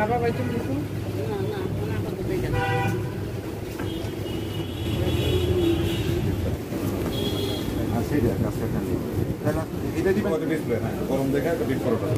কাবা বাইতুল মুকু না না ওনা কথা দেখে না। আছে এটা কাছে এটা দিবেন গরম দেখা এটা বিফোরটা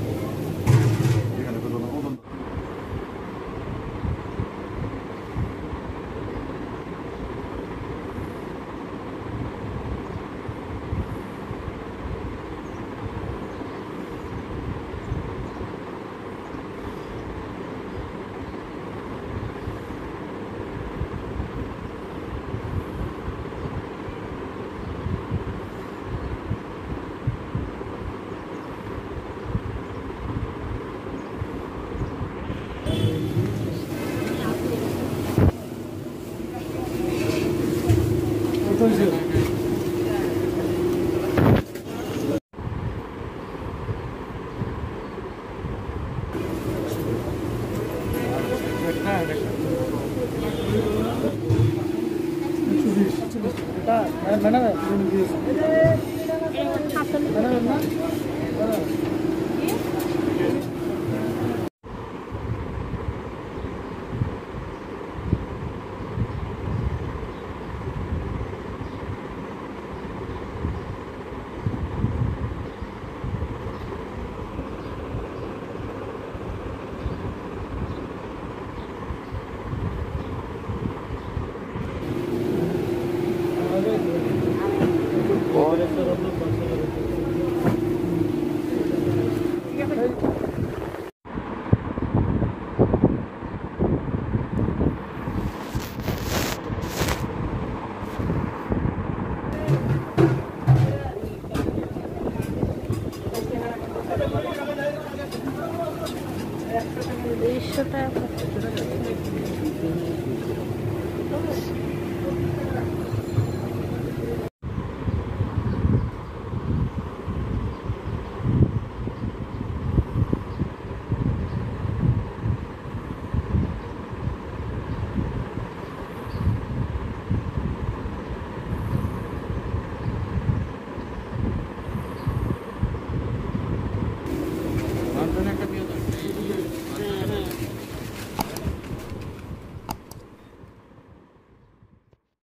꺼주세요. मैंने मैंने मैंने ম্যাডাম